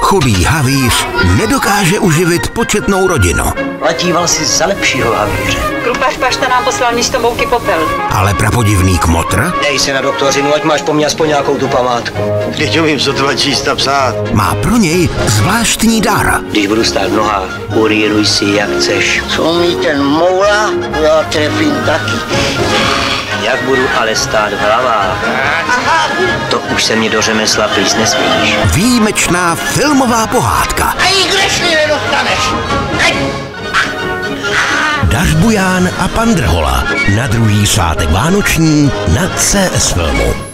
Chudý havíř nedokáže uživit početnou rodinu. Platíval si za lepšího havíře. Krupař Pašta nám poslal místo mouky popel. Ale prapodivný kmotr Dej se na doktorinu, ať máš po mně aspoň nějakou tu památku. Teď umím sotva číst a psát. má pro něj zvláštní dar. Když budu stát v nohách, urýruj si jak chceš. Co umí ten moula, já trefím taky. Jak budu ale stát v hlavách, už se mě do řemesla plíst nesmíš. Výjimečná filmová pohádka. A i grešny nedostaneš. Dařbuján a Pandrhola na druhý svátek Vánoční na CS Filmu.